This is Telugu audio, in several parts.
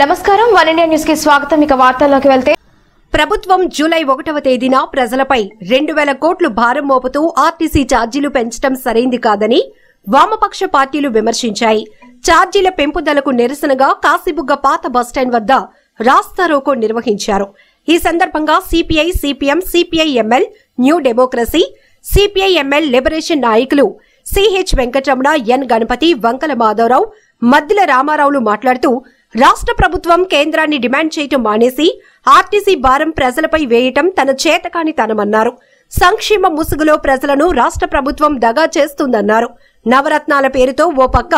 నమస్కారం. వన్ ఇండియా న్యూస్కి స్వాగతం. ఇక వార్తల్లోకి వెళ్తే ప్రభుత్వం జూలై ఒకటవ తేదీన ప్రజలపై రెండు వేల కోట్లు భారం మోపుతూ ఆర్టీసీ ఛార్జీలు పెంచడం సరైంది కాదని వామపక్ష పార్టీలు విమర్శించాయి. ఛార్జీల పెంపుదలకు నిరసనగా కాశీబుగ్గ పాత బస్టాండ్ వద్ద రాస్తారోకో నిర్వహించారు. ఈ సందర్భంగా CPI CPM CPI ML new democracy CPI ML liberation నాయకులు సిహెచ్ వెంకటరమణ ఎన్ గణపతి వంకల మాధవరావు మద్దిల రామారావులు మాట్లాడుతూ రాష్ట్ర ప్రభుత్వం కేంద్రాన్ని డిమాండ్ చేయటం మానేసి ఆర్టీసీ భారం ప్రజలపై వేయటం తన చేతకాని తనమన్నారు. సంక్షేమ ముసుగులో ప్రజలను రాష్ట్ర ప్రభుత్వం దగా చేస్తుందన్నారు. నవరత్నాల పేరుతో ఓ పక్క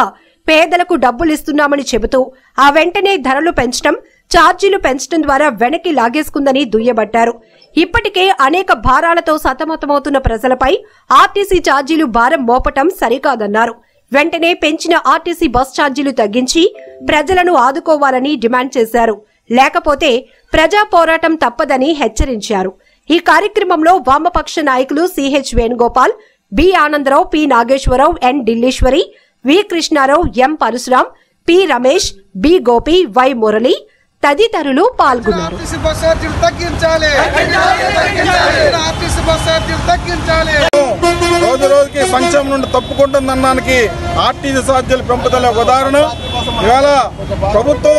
పేదలకు డబ్బులిస్తున్నామని చెబుతూ ఆ వెంటనే ధరలు పెంచడం ఛార్జీలు పెంచడం ద్వారా వెనక్కి లాగేసుకుందని దుయ్యబట్టారు. ఇప్పటికే అనేక భారాలతో సతమతమవుతున్న ప్రజలపై ఆర్టీసీ ఛార్జీలు భారం మోపటం సరికాదన్నారు. వెంటనే పెంచిన ఆర్టీసీ బస్ ఛార్జీలు తగ్గించి ప్రజలను ఆదుకోవాలని డిమాండ్ చేశారు. లేకపోతే ప్రజా పోరాటం తప్పదని హెచ్చరించారు. ఈ కార్యక్రమంలో వామపక్ష నాయకులు CH Venugopal B Anandarao P Nageswararao N Dilleswari V Krishnarao M Parasuram P Ramesh B Gopi Y Murali తదితరులు పాల్గొన్నారు. ఆర్టీసీ బస్ ఛార్జీలు తగ్గించాలి ఆర్టీసీ బస్ ఛార్జీలు తగ్గించాలి రోజు రోజుకి సంక్షేమం నుండి తప్పుకుంటుందన్నానికి ఆర్టీసీ ఛార్జీల పెంపుదల ఒక ఉదాహరణ. ఇవాళ ప్రభుత్వం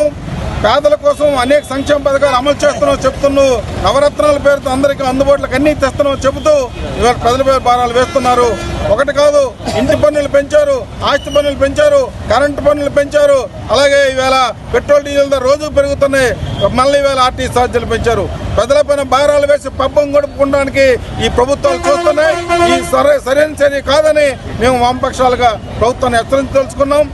పేదల కోసం అనేక సంక్షేమ పథకాలు అమలు చేస్తున్నావు చెప్తున్నావు. నవరత్నాల పేరుతో అందరికీ అందుబాటులోకి అన్ని తెస్తున్నావు చెబుతూ ఇవాళ ప్రజలపై భారాలు వేస్తున్నారు. ఒకటి కాదు ఇంటి పన్నులు పెంచారు ఆస్తి పన్నులు పెంచారు కరెంటు పన్నులు పెంచారు. అలాగే ఈవేళ పెట్రోల్ డీజిల్ ధర రోజు పెరుగుతున్నాయి. మళ్ళీ ఈవేళ ఆర్టీసీ ఛార్జీలు పెంచారు. ప్రజలపైన భారాలు వేసి పబ్బం గడుపుకోవడానికి ఈ ప్రభుత్వాలు చూస్తున్నాయి. ఈ సరే సరైన చర్య కాదని మేము వామపక్షాలుగా ప్రభుత్వాన్ని హెచ్చరించదలుచుకున్నాం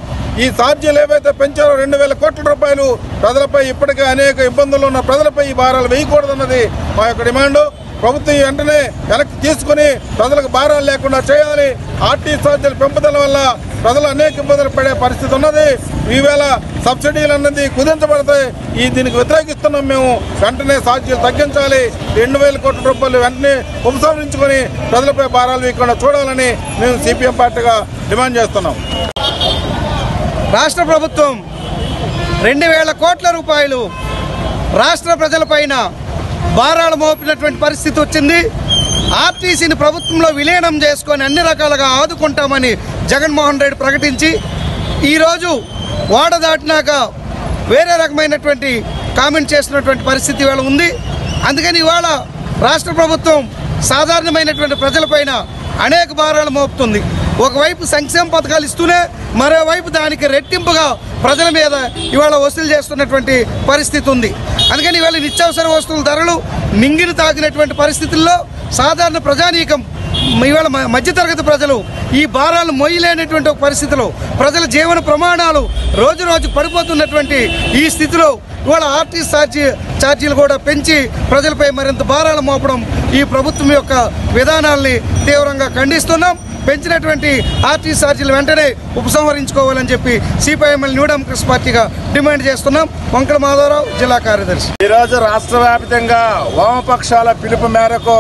ఈ ఛార్జీలు ఏవైతే పెంచారో రెండు వేల కోట్ల రూపాయలు ప్రజలపై ఇప్పటికే అనేక ఇబ్బందులు ఉన్న ప్రజలపై ఈ భారాలు వేయకూడదన్నది మా యొక్క డిమాండ్. ప్రభుత్వం వెంటనే వెనక్కి తీసుకుని ప్రజలకు భారాలు లేకుండా చేయాలి. ఆర్టీ ఛార్జీల పెంపుదల వల్ల ప్రజలు అనేక ఇబ్బందులు పడే పరిస్థితి ఉన్నది. ఈవేళ సబ్సిడీలు అన్నది కుదించబడతాయి ఈ దీనికి వ్యతిరేకిస్తున్నాం మేము. వెంటనే ఛార్జీలు తగ్గించాలి. రెండు వేల కోట్ల రూపాయలు వెంటనే ఉపసంహరించుకొని ప్రజలపై భారాలు వేయకుండా చూడాలని మేము సిపిఎం పార్టీగా డిమాండ్ చేస్తున్నాం. రాష్ట్ర ప్రభుత్వం రెండు వేల కోట్ల రూపాయలు రాష్ట్ర ప్రజలపైన భారాలు మోపినటువంటి పరిస్థితి వచ్చింది. ఆర్టీసీని ప్రభుత్వంలో విలీనం చేసుకొని అన్ని రకాలుగా ఆదుకుంటామని జగన్మోహన్ రెడ్డి ప్రకటించి ఈరోజు వాడ దాటినాక వేరే రకమైనటువంటి కామెంట్ చేసినటువంటి పరిస్థితి ఇవాళ ఉంది. అందుకని ఇవాళ రాష్ట్ర ప్రభుత్వం సాధారణమైనటువంటి ప్రజలపైన అనేక భారాలు మోపుతుంది. ఒకవైపు సంక్షేమ పథకాలు ఇస్తూనే మరోవైపు దానికి రెట్టింపుగా ప్రజల మీద ఇవాళ వసూలు చేస్తున్నటువంటి పరిస్థితి ఉంది. అందుకని ఇవాళ నిత్యావసర వస్తువుల ధరలు మింగిని తాకినటువంటి పరిస్థితుల్లో సాధారణ ప్రజానీకం ఇవాళ మ- మధ్యతరగతి ప్రజలు ఈ భారాలు మొయ్యలేనటువంటి ఒక పరిస్థితిలో ప్రజల జీవన ప్రమాణాలు రోజు రోజు పడిపోతున్నటువంటి ఈ స్థితిలో ఇవాళ ఆర్టీసీ ఛార్జీ ఛార్జీలు కూడా పెంచి ప్రజలపై మరింత భారాలు మోపడం ఈ ప్రభుత్వం యొక్క విధానాల్ని తీవ్రంగా ఖండిస్తున్నాం. పెంచినటువంటి ఆర్టీసీ ఛార్జీలు వెంటనే ఉపసంహరించుకోవాలని చెప్పి సిపిఐఎంఎల్ న్యూ డెమోక్రసీ పార్టీగా డిమాండ్ చేస్తున్నాం. వంకల మాధవరావు జిల్లా కార్యదర్శి. ఈరోజు రాష్ట్ర వ్యాప్తంగా వామపక్షాల పిలుపు మేరకు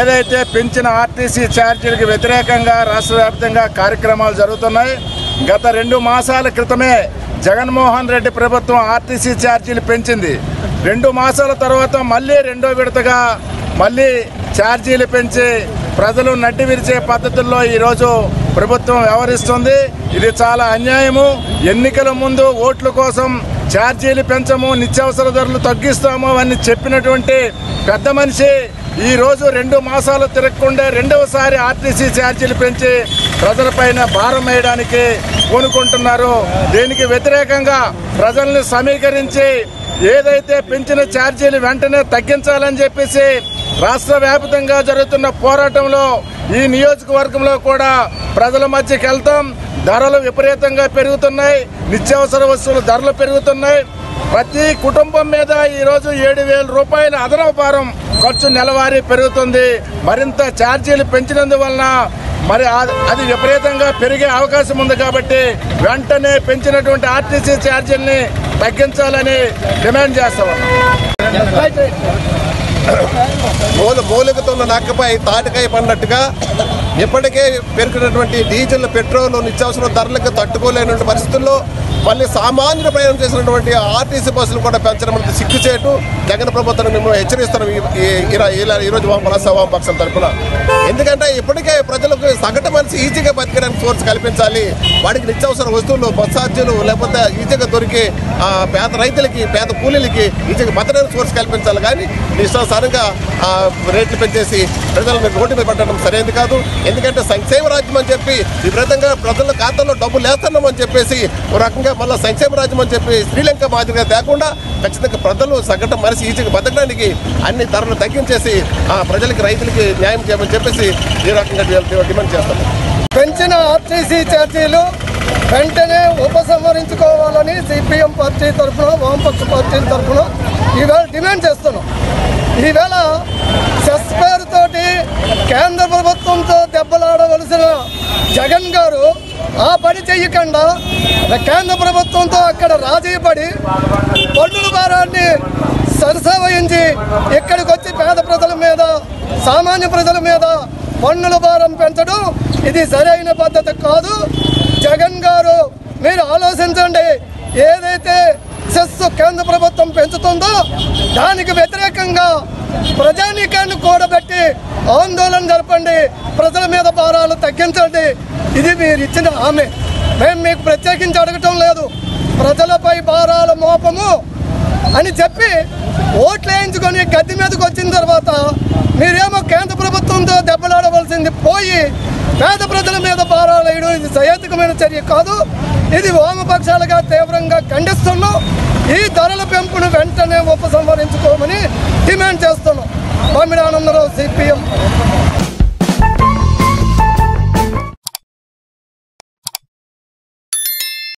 ఏదైతే పెంచిన ఆర్టీసీ ఛార్జీలకు వ్యతిరేకంగా రాష్ట్ర వ్యాప్తంగా కార్యక్రమాలు జరుగుతున్నాయి గత రెండు మాసాల క్రితమే జగన్మోహన్ రెడ్డి ప్రభుత్వం ఆర్టీసీ ఛార్జీలు పెంచింది. రెండు మాసాల తర్వాత మళ్ళీ రెండో విడతగా మళ్ళీ ఛార్జీలు పెంచి ప్రజలు నడ్డి విరిచే పద్ధతుల్లో ఈరోజు ప్రభుత్వం వ్యవహరిస్తుంది. ఇది చాలా అన్యాయము. ఎన్నికల ముందు ఓట్ల కోసం ఛార్జీలు పెంచము నిత్యావసర ధరలు తగ్గిస్తాము అని చెప్పినటువంటి పెద్ద మనిషి ఈరోజు రెండు మాసాలు తిరగకుండా రెండవసారి ఆర్టీసీ ఛార్జీలు పెంచి ప్రజలపైన భారం వేయడానికి పూనుకుంటున్నారు దీనికి వ్యతిరేకంగా ప్రజల్ని సమీకరించి ఏదైతే పెంచిన ఛార్జీలు వెంటనే తగ్గించాలని చెప్పేసి రాష్ట్ర వ్యాప్తంగా జరుగుతున్న పోరాటంలో ఈ నియోజకవర్గంలో కూడా ప్రజల మధ్యకి వెళ్తాం. ధరలు విపరీతంగా పెరుగుతున్నాయి. నిత్యావసర వస్తువులు ధరలు పెరుగుతున్నాయి. ప్రతి కుటుంబం మీద ఈరోజు ఏడు వేల రూపాయల అదనపు భారం ఖర్చు నెలవారీ పెరుగుతుంది. మరింత ఛార్జీలు పెంచినందువలన మరి అది విపరీతంగా పెరిగే అవకాశం ఉంది కాబట్టి వెంటనే పెంచినటువంటి ఆర్టీసీ ఛార్జీల్ని తగ్గించాలని డిమాండ్ చేస్తా ఉన్నాం మూల మూలికతో ఉన్న నక్కపై తాటికాయ పడినట్టుగా ఇప్పటికే పేర్కొన్నటువంటి డీజిల్ పెట్రోల్ నిత్యావసర ధరలకు తట్టుకోలేనటువంటి పరిస్థితుల్లో మళ్ళీ సామాన్యులు ప్రయాణం చేసినటువంటి ఆర్టీసీ బస్సులు కూడా పెంచడం అనేది సిగ్గుచేటు. జగన్ ప్రభుత్వం మేము హెచ్చరిస్తున్నాం ఈ- ఈరోజు వామపక్ష వామపక్షం తరఫున ఎందుకంటే ఇప్పటికే ప్రజలకు సగటు మనిషి ఈజీగా బతికడానికి సోర్స్ కల్పించాలి. వాడికి నిత్యావసర వస్తువులు బస్ ఛార్జీలు లేకపోతే ఈజీగా దొరికి పేద రైతులకి పేద కూలీలకి ఈజీగా బతకడానికి సోర్స్ కల్పించాలి. కానీ ఇష్టానుసారంగా రేట్లు పెంచేసి ప్రజలను రోడ్డు మీద పెట్టడం సరైనది కాదు. ఎందుకంటే సంక్షేమ రాజ్యం అని చెప్పి విపరీతంగా ప్రజల ఖాతాలో డబ్బులు వేస్తున్నాం అని చెప్పేసి ఒక రకంగా మళ్ళీ సంక్షేమ రాజ్యం అని చెప్పి శ్రీలంక మాదిరిగా తేకుండా ఖచ్చితంగా ప్రజలు సగటు మనిషి ఈజీగా బతకడానికి అన్ని ధరలు తగ్గించేసి ఆ ప్రజలకి రైతులకి న్యాయం చేయమని చెప్పేసి ఈ రకంగా డిమాండ్ చేస్తాం. పెంచిన ఆర్టీసీ ఛార్జీలు వెంటనే ఉపసంహరించుకోవాలని సిపిఎం పార్టీ తరఫున వామపక్ష పార్టీల తరఫున ఈవేళ డిమాండ్ చేస్తున్నాం. ఈవేళ సెస్ పేరుతోటి కేంద్ర ప్రభుత్వంతో దెబ్బలాడవలసిన జగన్ గారు ఆ పని చేయకుండా కేంద్ర ప్రభుత్వంతో అక్కడ రాజీ పడి పన్నుల భారాన్ని సరసవహించి ఇక్కడికి వచ్చి పేద ప్రజల మీద సామాన్య ప్రజల మీద పన్నుల భారం పెంచడం ఇది సరైన పద్ధతి కాదు. జగన్ గారు మీరు ఆలోచించండి ఏదైతే సెస్ కేంద్ర ప్రభుత్వం పెంచుతుందో దానికి వ్యతిరేకంగా ప్రజానీకాన్ని కూడబెట్టి ఆందోళన జరపండి ప్రజల మీద భారాలు తగ్గించండి. ఇది మీరు ఇచ్చిన హామీ. మేము మీకు ప్రత్యేకించి అడగటం లేదు. ప్రజలపై భారాల మోపము అని చెప్పి ఓట్లు వేయించుకొని గద్దె మీదకి వచ్చిన తర్వాత మీరేమో కేంద్ర ప్రభుత్వంతో దెబ్బలాడవలసింది పోయి పేద ప్రజల మీద భారాలు వేయడం ఇది సహేతుకమైన చర్య కాదు. ఇది వామపక్షాలుగా తీవ్రంగా ఖండిస్తున్నాం. ఈ ధరల పెంపును వెంటనే ఉపసంహరి డిమాండ్ చేస్తున్నాం మామిడి ఆనందరావు సిపిఎం